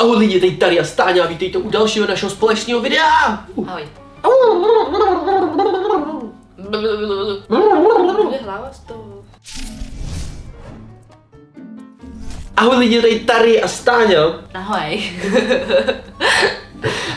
Ahoj lidi, teď tady a Stáňa, vítejte u dalšího našeho společného videa. Ahoj. Bude hlava z toho. Ahoj lidi, tady tady a Stáňa Ahoj.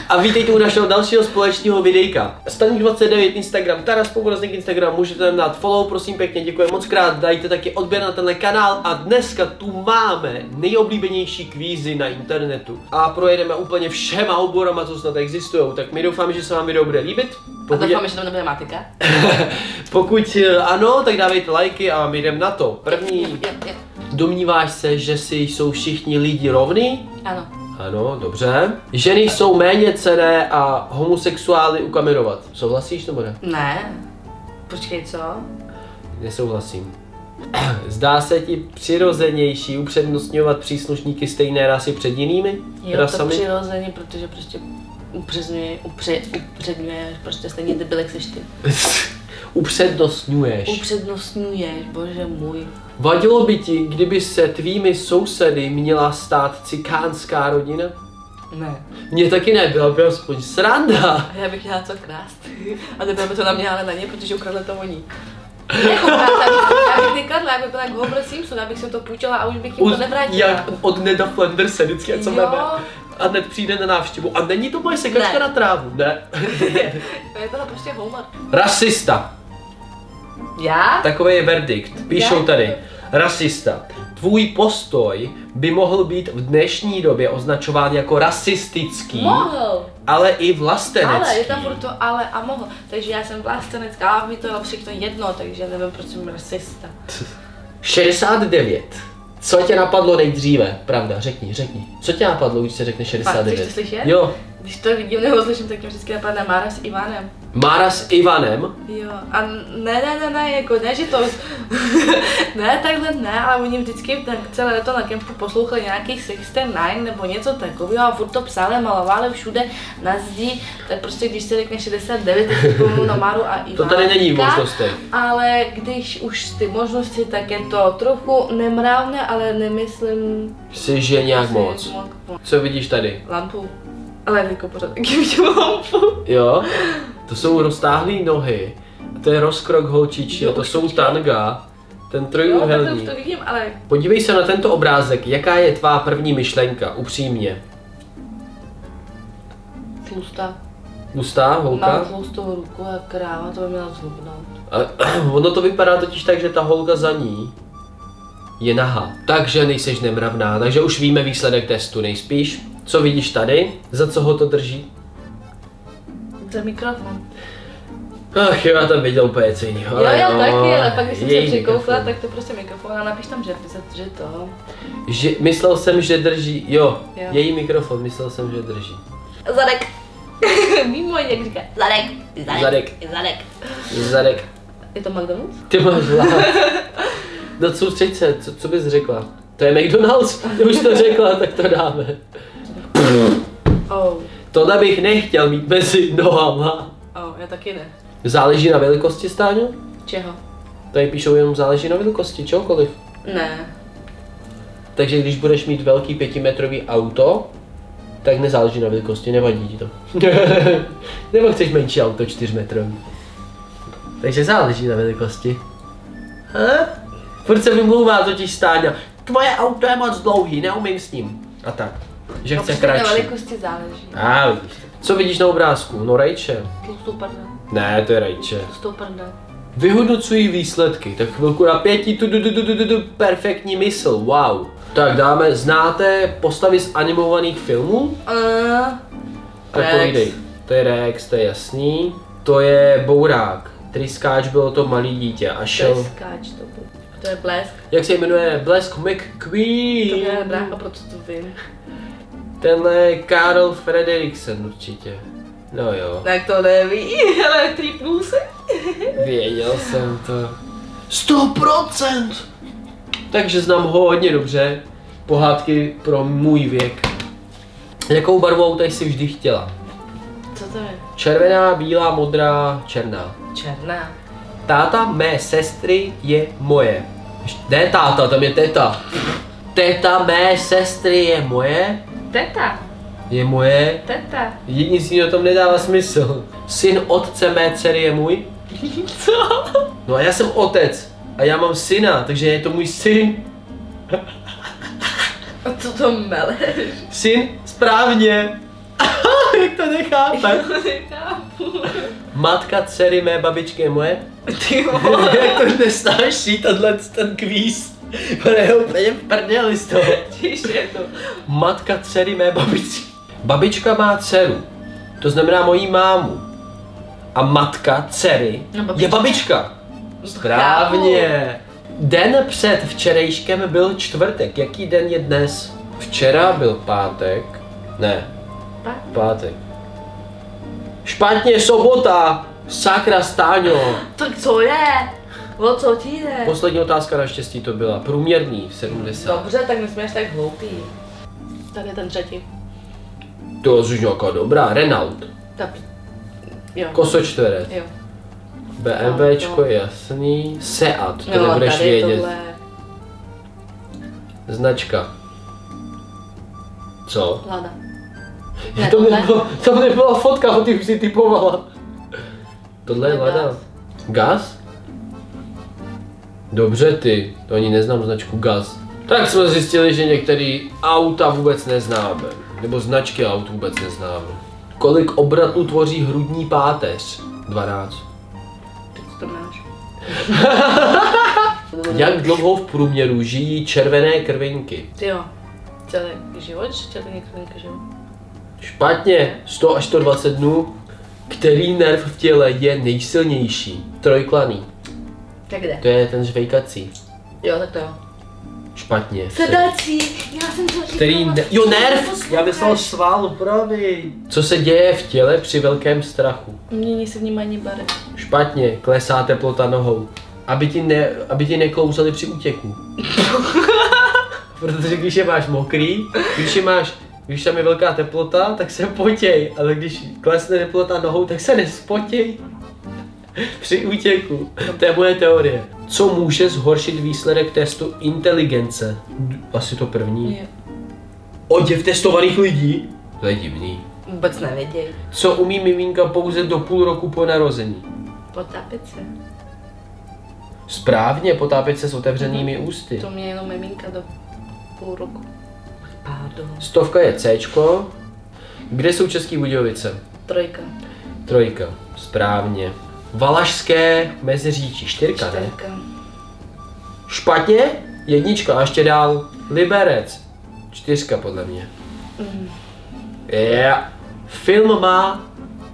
a vítejte u našeho dalšího společného videjka. Staník 29 Instagram, Taras Poborazník Instagram, můžete nám dát follow, prosím pěkně, děkuji moc krát, dajte taky odběr na tenhle kanál a dneska tu máme nejoblíbenější kvízy na internetu. A projedeme úplně všema oborama, co snad existují, tak my doufáme, že se vám video bude líbit. A Pokud doufám, že tam nebude matika. Pokud eh, ano, tak dávejte lajky a my jdeme na to. První, domníváš se, že si jsou všichni lidi rovní? Ano. Ano, dobře. Ženy jsou méně cené a homosexuály ukamerovat. Souhlasíš nebo ne? Ne. Počkej, co? Nesouhlasím. Zdá se ti přirozenější upřednostňovat příslušníky stejné rasy před jinými Je to rasami? přirozeně, protože prostě upřezňuje, upře, upředňuješ, prostě stejně debil, jak seš ty. Upřednostňuješ. Upřednostňuješ, bože můj. Vadilo by ti, kdyby se tvými sousedy měla stát cikánská rodina? Ne. Mně taky ne, byla by aspoň sranda. Já bych měla co krást. A ty by to na mě ale na ně, protože ukradli to oni. Jako já bych, nekradla, já bych byla jak Homer Simpson, já bych si to půjčila a už bych jim to nevrátila. jak od Neda Flanderse, vždycky co Jo. máme. A Ned přijde na návštěvu. A není to moje sekačka Ne. na trávu, ne? Je to prostě Homer. Rasista. Já? Takový je verdikt. Píšou Jak? tady. Rasista. Tvůj postoj by mohl být v dnešní době označován jako rasistický, Mohl. ale i vlastenecký. Ale, je tam furt to ale a mohl. Takže já jsem vlastenecká a mi to je všechno jedno, takže nevím, proč jsem rasista. 69. Co tě napadlo nejdříve? Pravda, řekni, řekni. Co tě napadlo, když se řekne Fakt, 69? chceš to slyšet? Jo. Když to vidím nebo slyším, tak mě vždycky napadne Mára s Ivanem. Mára s Ivanem. Jo, a ne, ne, ne, ne, jako ne, že to, ne, takhle ne, ale oni vždycky tak celé to na kempu poslouchali nějakých 69 nebo něco takového a furt to psali, malovali všude na zdi, tak prostě když se řekne 69, tak si na Máru a Ivánka. To tady není v možnostech. Ale když už ty možnosti, tak je to trochu nemravné, ale nemyslím Jsi že nějak si moc. moc. Co vidíš tady? Lampu. Ale jako pořád taky vidím lampu. Jo? To jsou roztáhlé nohy. To je rozkrok holčičí, Jo, to jsou tanga. Ten Jo, už trojuhelník. to vidím, ale Podívej se na tento obrázek, jaká je tvá první myšlenka, upřímně. tlustá. Tlustá Mám holka? tlustou ruku a kráva, to by měla zhubnout. Ono to vypadá totiž tak, že ta holka za ní je naha. Takže nejseš nemravná, takže už víme výsledek testu nejspíš. Co vidíš tady? Za co ho to drží? To je mikrofon. Ach jo, já tam viděl úplně co jiného. jo, já taky, ale pak když jsem se mikrofon. tak to prostě mikrofon a napiš tam, že, že to. Že, myslel jsem, že drží, jo, Jo. její mikrofon, myslel jsem, že drží. Zadek. Mimo, jak říká. Zadek. Zadek. Zadek. Zadek. Zadek. Je to McDonald's? Ty máš hlad. No soustřeď se, co, co bys řekla? To je McDonald's? Ty už to řekla, tak to dáme. Oh. Tohle bych nechtěl mít mezi nohama. Oh, já taky ne. Záleží na velikosti stáňu? Čeho? Tady píšou jenom záleží na velikosti, čokoliv. Ne. Takže když budeš mít velký pětimetrový auto, tak nezáleží na velikosti, nevadí ti to. Nebo chceš menší auto čtyřmetrový. Takže záleží na velikosti. Ha? Furt se vymlouvá totiž Stáňa. Tvoje auto je moc dlouhý, neumím s ním. A tak. Že chce No, prostě na kratší. velikosti záleží. A vidíš. Co vidíš na obrázku? No rajče. Tlustou prdel. Ne, to je rajče. Tlustou prdel. Vyhodnocují výsledky, tak chvilku napětí, tu, tu, tu, tu, tu, tu, tu, perfektní mysl, wow. Tak dáme, znáte postavy z animovaných filmů? Uh, Tak Rex. povídej. To je Rex, to je jasný. To je Bourák. Tryskáč bylo to malý dítě a šel... je skáč, to byl. To je blesk. Jak se jmenuje? Blesk To je McQueen. brácha, proto to vím. Tenhle je Karl Frederiksen určitě. No jo, Tak to neví, ale tripnul se. věděl jsem to. 100%! Takže znám ho hodně dobře. Pohádky pro můj věk. Jakou barvu auta jsi vždy chtěla? Co to je? Červená, bílá, modrá, černá. Černá. Táta mé sestry je moje. Ne táta, tam je teta. Teta mé sestry je moje. Teta, Je moje. teta. Nic jiného tom nedává smysl. Syn otce mé dcery je můj. Co? No a já jsem otec. A já mám syna, takže je to můj syn. A co to meleš? Syn správně. Jak to nechápe? Nechápu. Matka dcery mé babičky je moje. Ty vole. Jak to nesnáší tenhle ten kvíz. On je úplně v prdeli z toho. Ještě to. Matka dcery mé babičky. Babička má dceru. To znamená moji mámu. A matka dcery No, babička. je babička. Správně. Den před včerejškem byl čtvrtek. Jaký den je dnes? Včera byl pátek. Ne, pátek. Špatně, sobota. Sakra Stáňo. Tak co je? O co ti jde? Poslední otázka naštěstí to byla. Průměrný 70. Dobře, tak nesměš tak hloupý. Tady je ten třetí. To je už nějaká dobrá. Renault. Tak. Jo. Kosočtverec. Jo. BMWčko No, je jasný. Seat, to Jo, a nebudeš tady vědět. tohle. Značka. Co? Lada. Ne, to, tohle. nebylo, to nebyla fotka, ty už si typovala. Tohle je To je Lada. Gaz. Dobře ty, to ani neznám značku Gaz. Tak jsme zjistili, že některé auta vůbec neznáme. Nebo značky aut vůbec neznáme. Kolik obratů tvoří hrudní páteř? 12. Teď to máš. Jak dlouho v průměru žijí červené krvinky? Ty jo. Celý život, krvinka, že jo? Špatně, 100 až 120 dnů. Který nerv v těle je nejsilnější? Trojklaný. Tak kde? To je ten žvejkací. Jo, tak to jo. Špatně. Sedací, já jsem to říkala. Který ne- Jo, nerv! Já myslel sval, pravý. Co se děje v těle při velkém strachu? Mění se vnímání barev. Špatně, klesá teplota nohou. Aby ti, ne, aby ti neklouzali při útěku. Protože když je máš mokrý, když je máš, když tam je velká teplota, tak se potěj, ale když klesne teplota nohou, tak se nespotěj. Při útěku. To je moje teorie. Co může zhoršit výsledek testu inteligence? Asi to první. Oděv testovaných lidí? To je divný. Vůbec nevěděj. Co umí miminka pouze do půl roku po narození? Potápět se. Správně, potápět se s otevřenými ústy. To mě jenom miminka do půl roku. Pardon. Stovka je C. Kde jsou České Budějovice? Trojka. Trojka. Správně. Valašské meziříčí. Čtyřka, ne? Čtyřka. Špatně? Jednička a ještě dál. Liberec. Čtyřka podle mě. Mm. Yeah. Film má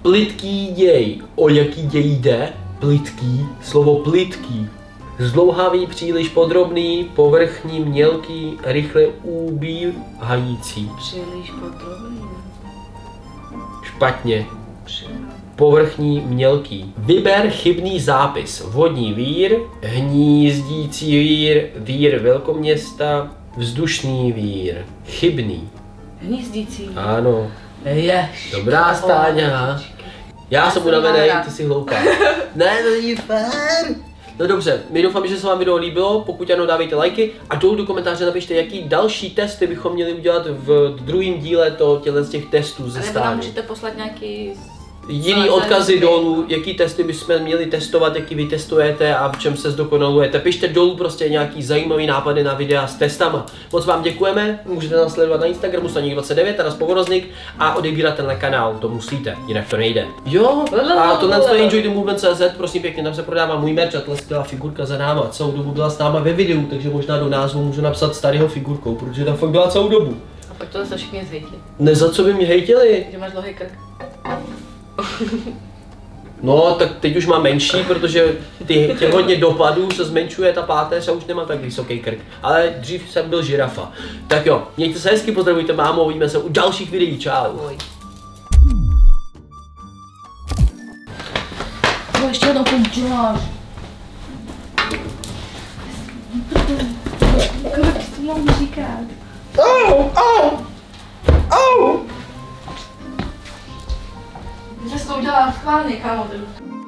plitký děj. O jaký děj jde? Plitký. Slovo plitký. Zdlouhavý, příliš podrobný, povrchní, mělký, rychle ubíhající. Příliš podrobný. Špatně. Příliš. Povrchní, mělký. Vyber chybný zápis. Vodní vír, hnízdící vír, vír velkoměsta, vzdušný vír. Chybný. Hnízdící. Ano. Jež. Dobrá Stáňa. Já jsem jsem unavený, ty jsi hloupá. ne, to není fér. No dobře, my doufám, že se vám video líbilo, pokud ano, dávejte lajky a dolů do komentáře napište, jaký další testy bychom měli udělat v druhém díle to, těle z těch testů ze A nebo nám stání. můžete poslat nějaký... Jiný odkazy dolů, jaký testy bychom měli testovat, jaký vy testujete a v čem se zdokonalujete. Pište dolů prostě nějaký zajímavý nápady na videa s testama. Moc vám děkujeme, můžete nás sledovat na Instagramu Staník29 a na Povoroznik a odebírat tenhle kanál, to musíte, jinak to nejde. Jo, a to na enjoythemovement.cz, prosím pěkně, tam se prodává můj merch a skvělá figurka za náma. Celou dobu byla s náma ve videu, takže možná do názvu můžu napsat starého figurkou, protože tam fakt byla celou dobu. A pak tohle se všichni zvětli. Ne za co by mě hejtili? Že máš dlouhý krk. No, tak teď už má menší, protože ty, těch hodně dopadů se zmenšuje ta páteř a už nemá tak vysoký krk. Ale dřív jsem byl žirafa. Tak jo, mějte se hezky, pozdravujte mámo, uvidíme se u dalších videí, čau. Oj. No ještě jednou to děláš. Kolik to mám říkat? Au, au, 我叫他放你看我的。